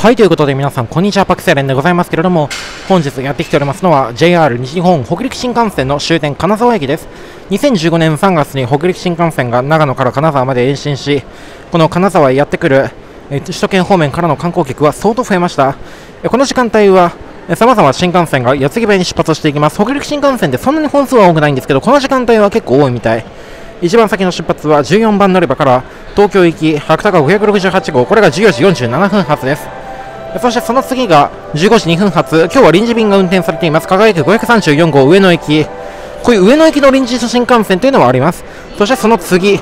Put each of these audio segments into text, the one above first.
はい、ということで皆さん、こんにちは、パクセレンでございますけれども、本日やってきておりますのは、JR 西日本北陸新幹線の終点金沢駅です。2015年3月に北陸新幹線が長野から金沢まで延伸し、この金沢へやってくる、え首都圏方面からの観光客は相当増えました。えこの時間帯は、さまざま新幹線が矢継ぎ早に出発していきます。北陸新幹線でそんなに本数は多くないんですけど、この時間帯は結構多いみたい。一番先の出発は14番乗り場から東京行き白鷹568号これが14時47分発ですそしてその次が15時2分発。今日は臨時便が運転されています。輝く534号上野駅。こういう上野駅の臨時新幹線というのはあります。そしてその次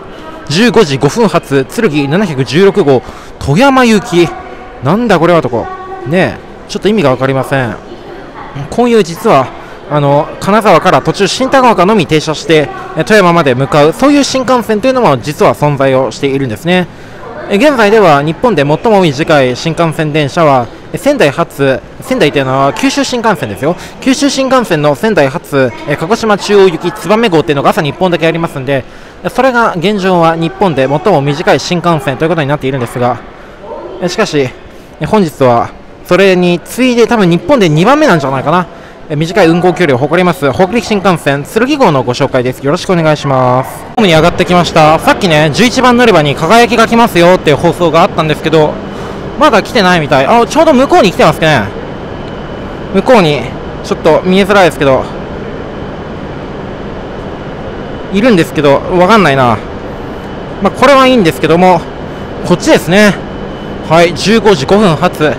15時5分発。剣716号富山行き。なんだこれはとこ。ねえちょっと意味が分かりません。今夜実はあの金沢から途中新高岡のみ停車して富山まで向かう。そういう新幹線というのも実は存在をしているんですね。現在では日本で最も短い新幹線電車は仙台発仙台というのは九州新幹線ですよ。九州新幹線の仙台発鹿児島中央行き燕号というのが朝日本だけありますんでそれが現状は日本で最も短い新幹線ということになっているんですがしかし本日はそれに次いで多分日本で2番目なんじゃないかな。短い運行距離を誇ります北陸新幹線剣号のご紹介です。よろしくお願いします。ホームに上がってきました。さっきね11番乗り場に輝きが来ますよっていう放送があったんですけどまだ来てないみたい。あちょうど向こうに来てますね。向こうにちょっと見えづらいですけどいるんですけどわかんないな。まあ、これはいいんですけどもこっちですね。はい15時5分発。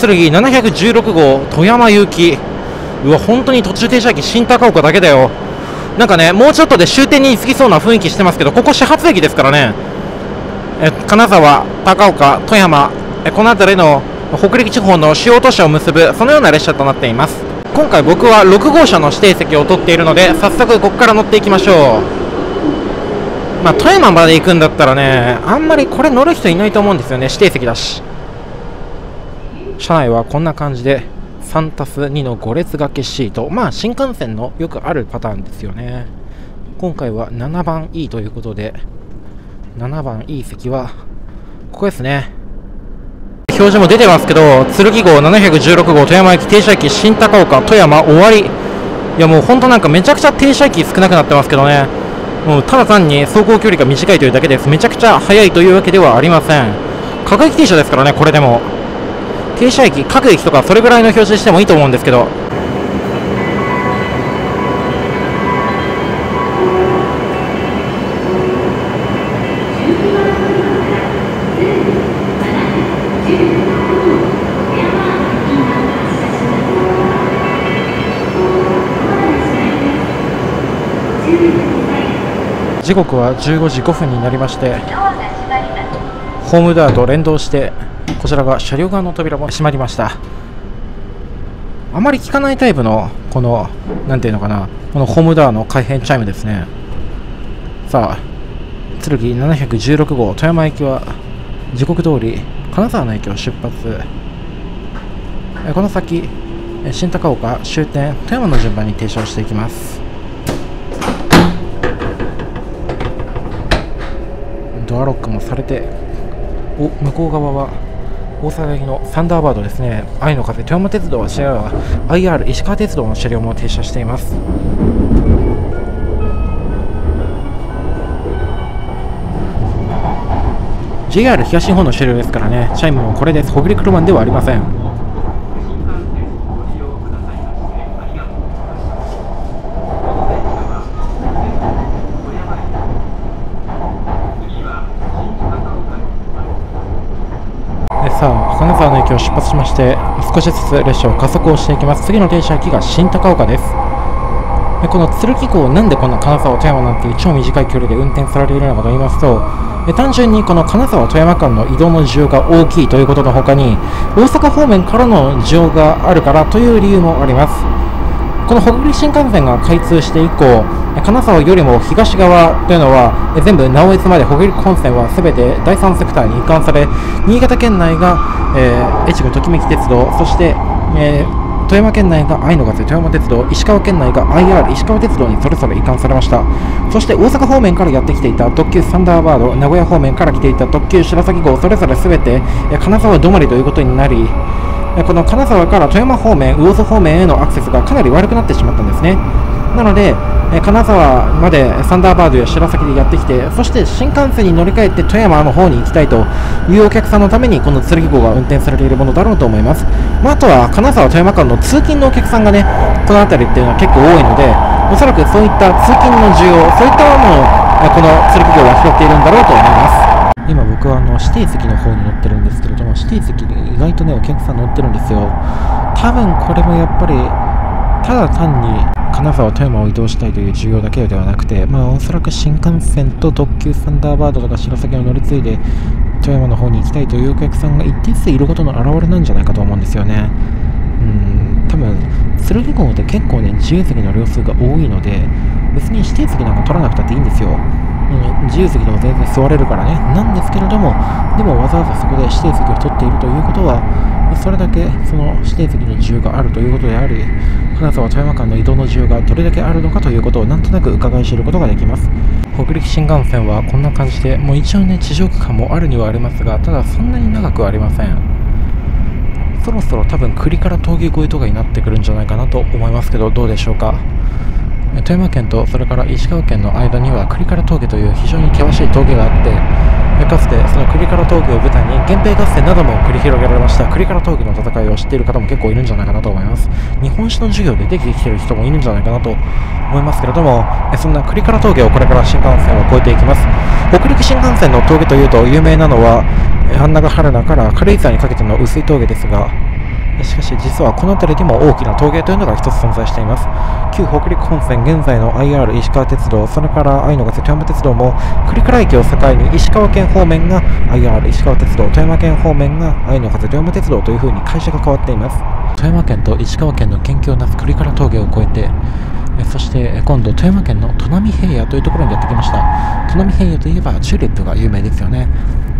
剣716号富山行き。うわ本当に途中停車駅新高岡だけだよ。なんかねもうちょっとで終点に着きそうな雰囲気してますけどここ始発駅ですからね。え金沢、高岡、富山えこの辺りの北陸地方の主要都市を結ぶそのような列車となっています。今回僕は6号車の指定席を取っているので早速ここから乗っていきましょう。まあ、富山まで行くんだったらねあんまりこれ乗る人いないと思うんですよね指定席だし。車内はこんな感じで。3たす2の5列掛けシート。まあ新幹線のよくあるパターンですよね。今回は7番 E ということで7番 E 席はここですね。表示も出てますけど剣号716号富山駅停車駅新高岡富山終わり。いやもう本当なんかめちゃくちゃ停車駅少なくなってますけどね。もうただ単に走行距離が短いというだけです。めちゃくちゃ速いというわけではありません。各駅停車ですからねこれでも。停車駅各駅とかそれぐらいの表示してもいいと思うんですけど。時刻は15時5分になりましてホームドアと連動してこちらが車両側の扉も閉まりました。あまり効かないタイプのこの何ていうのかなこのホームドアの開閉チャイムですね。さあ剣716号富山駅は時刻通り金沢の駅を出発。この先新高岡終点富山の順番に停車をしていきます。ドアロックもされてお向こう側は大阪行きのサンダーバードですね。愛の風富山鉄道は試合は IR 石川鉄道の車両も停車しています。JR 東日本の車両ですからね。チャイムもこれです。北陸ロマンではありません。さあ金沢の駅を出発しまして少しずつ列車を加速をしていきます。次の停車駅が新高岡です。でこの鶴木港なんでこんな金沢富山なんていう超短い距離で運転されているのかと言いますと単純にこの金沢富山間の移動の需要が大きいということの他に大阪方面からの需要があるからという理由もあります。この北陸新幹線が開通して以降金沢よりも東側というのは全部直江津まで北陸本線は全て第三セクターに移管され新潟県内が、えー、越後ときめき鉄道そして、えー、富山県内が愛の風富山鉄道石川県内が IR 石川鉄道にそれぞれ移管されました。そして大阪方面からやってきていた特急サンダーバード名古屋方面から来ていた特急白崎号それぞれ全て金沢止まりということになりこの金沢から富山方面魚津方面へのアクセスがかなり悪くなってしまったんですね。なのでえ金沢までサンダーバードや白崎でやってきてそして新幹線に乗り換えて富山の方に行きたいというお客さんのためにこの剣号が運転されているものだろうと思います、まあ、あとは金沢富山間の通勤のお客さんがねこの辺りっていうのは結構多いのでおそらくそういった通勤の需要そういったものをこの剣号は拾っているんだろうと思います。今僕はあの指定席の方に乗ってるんですけれども指定席に意外とねお客さん乗ってるんですよ。多分これもやっぱりただ単に金沢、富山を移動したいという需要だけではなくて、まあ、おそらく新幹線と特急サンダーバードとか白崎を乗り継いで富山の方に行きたいというお客さんが一定数いることの表れなんじゃないかと思うんですよね。うん多分剣号って結構ね自由席の両数が多いので別に指定席なんか取らなくたっていいんですよ。うん、自由席でも全然座れるからね。なんですけれども、でもわざわざそこで指定席を取っているということは、それだけその指定席の需要があるということであり、金沢富山間の移動の需要がどれだけあるのかということをなんとなく伺い知ることができます。北陸新幹線はこんな感じで、もう一応ね、地上区間もあるにはありますが、ただそんなに長くはありません。そろそろ多分栗から峠越えとかになってくるんじゃないかなと思いますけど、どうでしょうか？富山県とそれから石川県の間には栗から峠という非常に険しい峠があってかつてその栗から峠を舞台に源平合戦なども繰り広げられました。栗から峠の戦いを知っている方も結構いるんじゃないかなと思います。日本史の授業でできてきている人もいるんじゃないかなと思いますけれどもそんな栗から峠をこれから新幹線を越えていきます。北陸新幹線の峠というと有名なのは安長原名から軽井沢にかけての薄い峠ですがしかし実はこの辺りにも大きな峠というのが一つ存在しています。旧北陸本線現在の IR 石川鉄道それから愛の風富山鉄道も栗倉駅を境に石川県方面が IR 石川鉄道富山県方面が愛の風富山鉄道という風に会社が変わっています。富山県と石川県の県境をなす栗倉峠を越えてそして今度富山県の砺波平野というところにやってきました。砺波平野といえばチューリップが有名ですよね。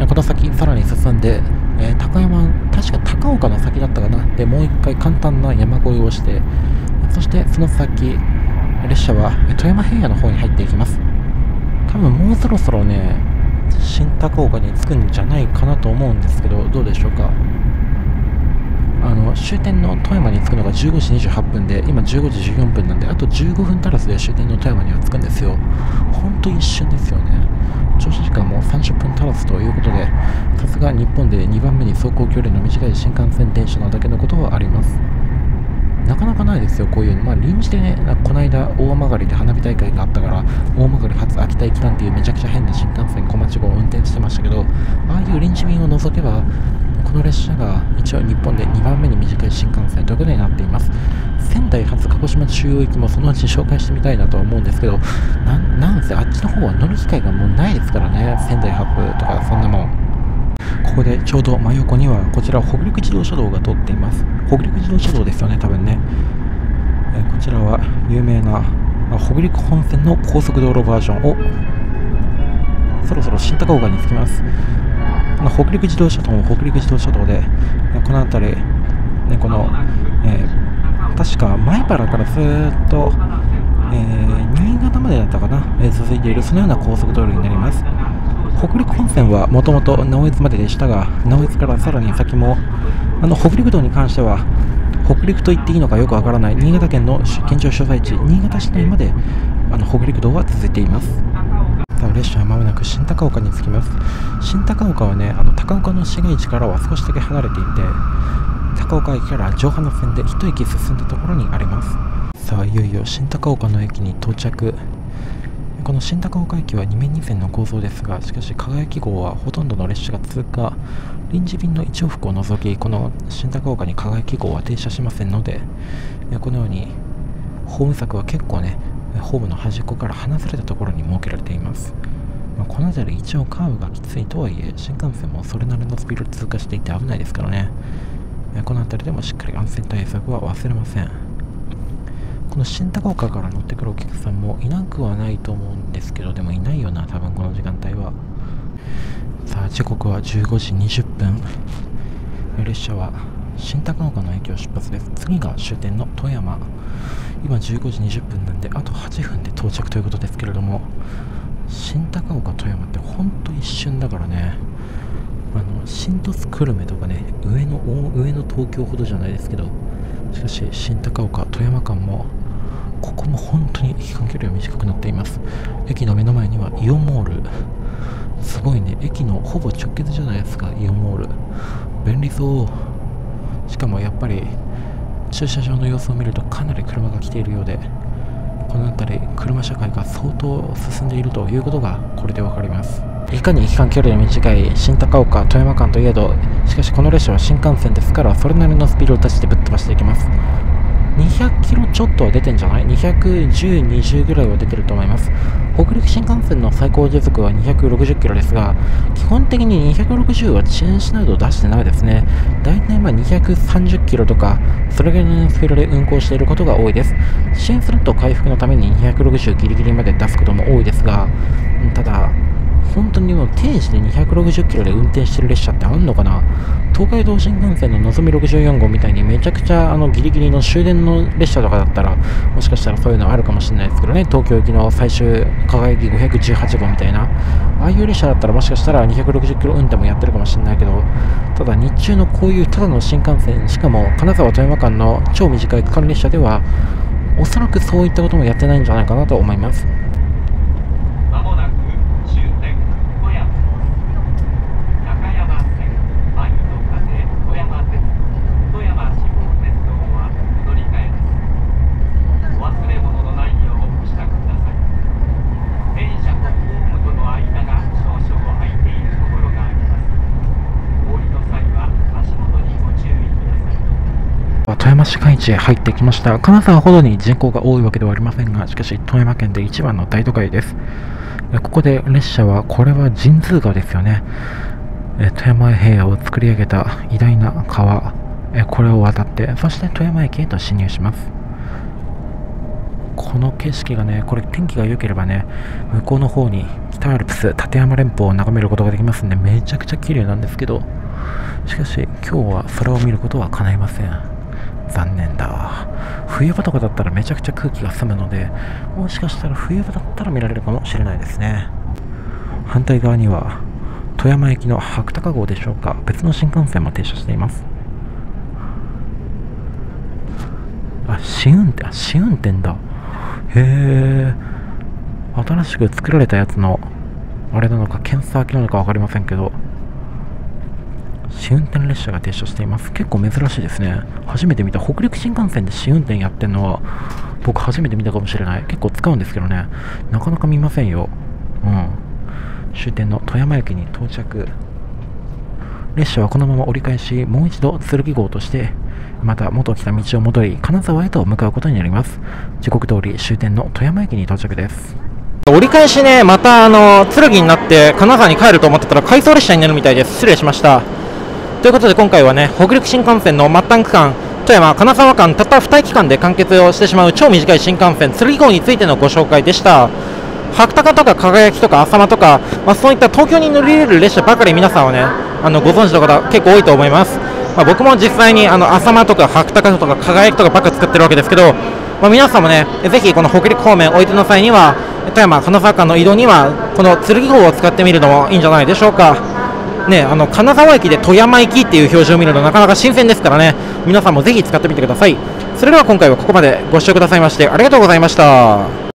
この先さらに進んで、えー、高山確か高岡の先だったかな。でもう一回簡単な山越えをしてそしてその先列車は富山平野の方に入っていきます。多分もうそろそろね新高岡に着くんじゃないかなと思うんですけどどうでしょうか。あの終点の富山に着くのが15時28分で今15時14分なんであと15分足らずで終点の富山には着くんですよ。ほんと一瞬ですよね。乗車時間も30分足らずということでさすが日本で2番目に走行距離の短い新幹線電車なだけのことはありますなかなかないですよ、こういうの。まあ、臨時でね、この間、大曲で花火大会があったから、大曲初秋田行きなんていうめちゃくちゃ変な新幹線小町号を運転してましたけど、ああいう臨時便を除けば、の列車が一応日本で2番目に短い新幹線ということになっています。仙台発鹿児島中央行きもそのうち紹介してみたいなとは思うんですけど、なんせあっちの方は乗る機会がもうないですからね、仙台発とかそんなもん。ここでちょうど真横にはこちら北陸自動車道が通っています北陸自動車道ですよね多分ね、えこちらは有名な北陸本線の高速道路バージョンをそろそろ新高岡に着きますこの北陸自動車道も北陸自動車道でこの辺り、ね、この、えー、確か米原からずっと、えー、新潟までだったかな、えー、続いているそのような高速道路になります北陸本線はもともと直江津まででしたが、直江津からさらに先も、あの北陸道に関しては、北陸と言っていいのかよくわからない新潟県の県庁所在地、新潟市内まであの北陸道は続いています。さあ列車はまもなく新高岡に着きます。新高岡はね、あの高岡の市街地からは少しだけ離れていて、高岡駅から上半の線で一駅進んだところにあります。さあいよいよ新高岡の駅に到着この新高岡駅は2面2線の構造ですが、しかし輝き号はほとんどの列車が通過、臨時便の1往復を除き、この新高岡に輝き号は停車しませんので、このようにホーム柵は結構ね、ホームの端っこから離されたところに設けられています。まあ、この辺り一応カーブがきついとはいえ、新幹線もそれなりのスピードで通過していて危ないですからね。この辺りでもしっかり安全対策は忘れません。この新高岡から乗ってくるお客さんもいなくはないと思うんですけど、でもいないよな、多分この時間帯は。さあ、時刻は15時20分。列車は新高岡の駅を出発です。次が終点の富山。今15時20分なんであと8分で到着ということですけれども新高岡富山ってほんと一瞬だからね。あの新鳥栖久留米とかね上の上の東京ほどじゃないですけどしかし新高岡富山間もここも本当に駅間距離は短くなっています。駅の目の前にはイオンモール。すごいね。駅のほぼ直結じゃないですかイオンモール。便利そう。しかもやっぱり駐車場の様子を見るとかなり車が来ているようでこの辺り車社会が相当進んでいるということがこれで分かります。いかに期間距離の短い新高岡富山間といえどしかしこの列車は新幹線ですからそれなりのスピードを出してぶっ飛ばしていきます。200キロちょっとは出てんじゃない ?210、20ぐらいは出てると思います。北陸新幹線の最高時速は260キロですが、基本的に260は遅延しないと出してないですね。大体まあ230キロとか、それぐらいのスピードで運行していることが多いです。遅延すると回復のために260ギリギリまで出すことも多いですが、ただ、本当にもう定時で260キロで運転してる列車ってあんのかな？東海道新幹線ののぞみ64号みたいにめちゃくちゃあのギリギリの終電の列車とかだったらもしかしたらそういうのあるかもしれないですけどね。東京行きの最終輝き518号みたいな。ああいう列車だったらもしかしたら260キロ運転もやってるかもしれないけどただ日中のこういうただの新幹線しかも金沢富山間の超短い区間列車ではおそらくそういったこともやってないんじゃないかなと思います。市街地へ入ってきました。金沢ほどに人口が多いわけではありませんがしかし富山県で一番の大都会です。ここで列車はこれは神通川ですよね。富山平野を作り上げた偉大な川。これを渡ってそして富山駅へと進入します。この景色がね、これ天気が良ければね、向こうの方に北アルプス、立山連峰を眺めることができますんで、めちゃくちゃ綺麗なんですけど、しかし今日はそれを見ることは叶いません。残念だわ。冬場とかだったらめちゃくちゃ空気が澄むのでもしかしたら冬場だったら見られるかもしれないですね。反対側には富山駅の白鷹号でしょうか。別の新幹線も停車しています。あ試運転あ試運転だ。へえ新しく作られたやつのあれなのか検査機なのか分かりませんけど。試運転列車が停車しています。結構珍しいですね。初めて見た。北陸新幹線で試運転やってるのは僕初めて見たかもしれない。結構使うんですけどね。なかなか見ませんよ。うん。終点の富山駅に到着。列車はこのまま折り返しもう一度剣号としてまた元来た道を戻り金沢へと向かうことになります。時刻通り終点の富山駅に到着です。折り返しねまたあの剣になって金沢に帰ると思ってたら回送列車になるみたいです。失礼しました。ということで今回はね北陸新幹線の末端区間富山金沢間たった2駅間で完結をしてしまう超短い新幹線剣号についてのご紹介でした。白鷹とか輝きとか浅間とか、まあ、そういった東京に乗り入れる列車ばかり皆さんはねあのご存知の方結構多いと思います、まあ、僕も実際にあの浅間とか白鷹とか輝きとかばっか作ってるわけですけど、まあ、皆さんもねぜひこの北陸方面おいでの際には富山金沢間の移動にはこの剣号を使ってみるのもいいんじゃないでしょうか。ね、あの神奈川駅で富山行きっていう表示を見るのなかなか新鮮ですからね。皆さんもぜひ使ってみてください。それでは今回はここまでご視聴くださいましてありがとうございました。